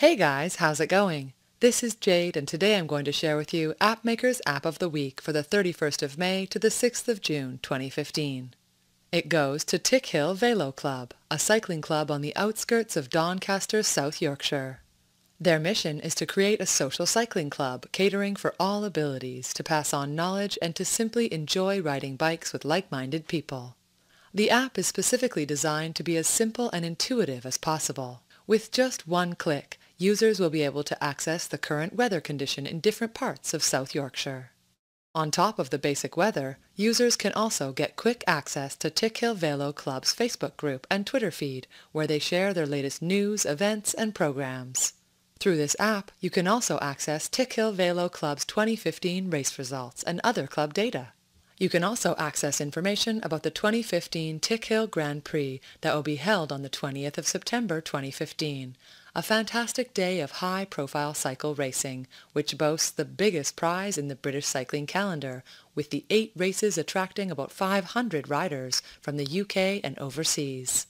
Hey guys, how's it going? This is Jade and today I'm going to share with you AppMakr's App of the Week for the 31st of May to the 6th of June 2015. It goes to Tickhill Velo Club, a cycling club on the outskirts of Doncaster, South Yorkshire. Their mission is to create a social cycling club catering for all abilities, to pass on knowledge and to simply enjoy riding bikes with like-minded people. The app is specifically designed to be as simple and intuitive as possible. With just one click, users will be able to access the current weather condition in different parts of South Yorkshire. On top of the basic weather, users can also get quick access to Tickhill Velo Club's Facebook group and Twitter feed, where they share their latest news, events, and programs. Through this app, you can also access Tickhill Velo Club's 2015 race results and other club data. You can also access information about the 2015 Tickhill Grand Prix that will be held on the 20th of September 2015, a fantastic day of high-profile cycle racing, which boasts the biggest prize in the British cycling calendar, with the eight races attracting about 500 riders from the UK and overseas.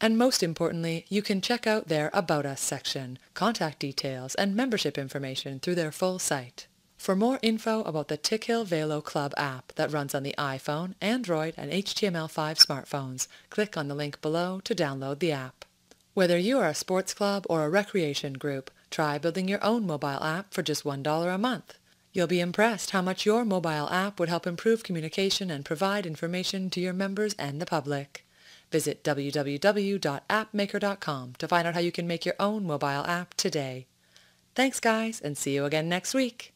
And most importantly, you can check out their About Us section, contact details, and membership information through their full site. For more info about the Tickhill Velo Club app that runs on the iPhone, Android, and HTML5 smartphones, click on the link below to download the app. Whether you are a sports club or a recreation group, try building your own mobile app for just $1 a month. You'll be impressed how much your mobile app would help improve communication and provide information to your members and the public. Visit www.appmakr.com to find out how you can make your own mobile app today. Thanks guys, and see you again next week.